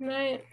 Night.